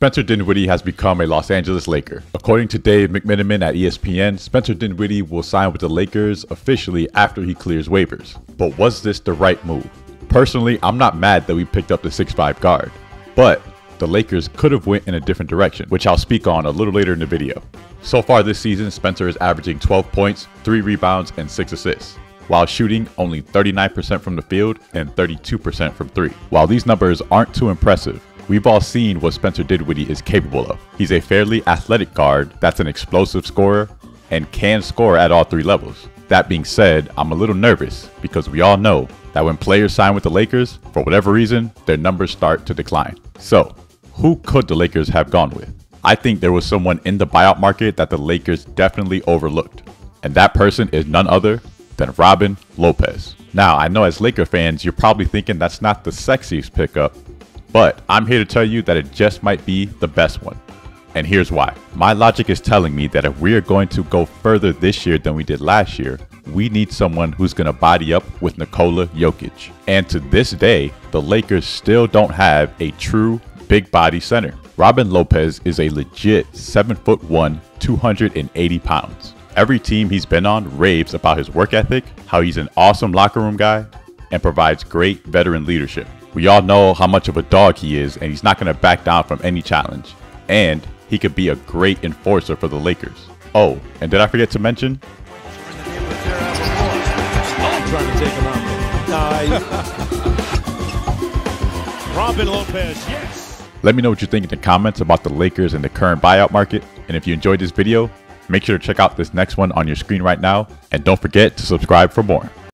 Spencer Dinwiddie has become a Los Angeles Laker. According to Dave McMenamin at ESPN, Spencer Dinwiddie will sign with the Lakers officially after he clears waivers. But was this the right move? Personally, I'm not mad that we picked up the 6'5 guard, but the Lakers could have went in a different direction, which I'll speak on a little later in the video. So far this season, Spencer is averaging 12 points, 3 rebounds, and 6 assists, while shooting only 39% from the field and 32% from 3. While these numbers aren't too impressive, we've all seen what Spencer Dinwiddie is capable of. He's a fairly athletic guard that's an explosive scorer and can score at all three levels. That being said, I'm a little nervous because we all know that when players sign with the Lakers, for whatever reason, their numbers start to decline. So, who could the Lakers have gone with? I think there was someone in the buyout market that the Lakers definitely overlooked. And that person is none other than Robin Lopez. Now, I know as Laker fans, you're probably thinking that's not the sexiest pickup, but I'm here to tell you that it just might be the best one. And here's why. My logic is telling me that if we are going to go further this year than we did last year, we need someone who's going to body up with Nikola Jokic. And to this day, the Lakers still don't have a true big body center. Robin Lopez is a legit 7 foot 1, 280 pounds. Every team he's been on raves about his work ethic, how he's an awesome locker room guy, and provides great veteran leadership. We all know how much of a dog he is, and he's not going to back down from any challenge. And he could be a great enforcer for the Lakers. Oh, and did I forget to mention? Robin Lopez, yes. Let me know what you think in the comments about the Lakers and the current buyout market. And if you enjoyed this video, make sure to check out this next one on your screen right now. And don't forget to subscribe for more.